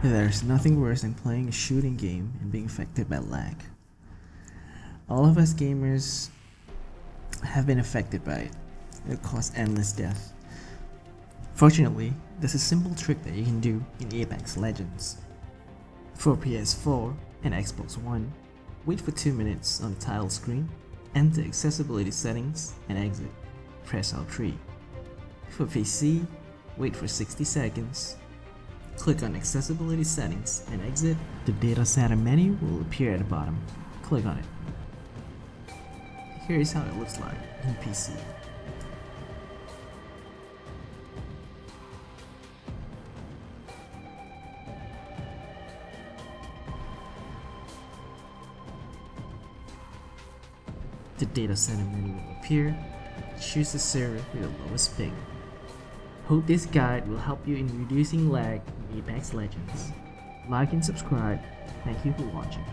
There's nothing worse than playing a shooting game and being affected by lag. All of us gamers have been affected by it. It caused endless death. Fortunately, there's a simple trick that you can do in Apex Legends. For PS4 and Xbox One, wait for 2 minutes on the title screen, enter accessibility settings and exit. Press L3. For PC, wait for 60 seconds, Click on accessibility settings and exit. The data center menu will appear at the bottom. Click on it. Here is how it looks like in PC. The data center menu will appear. Choose the server with the lowest ping. Hope this guide will help you in reducing lag in Apex Legends. Like and subscribe. Thank you for watching.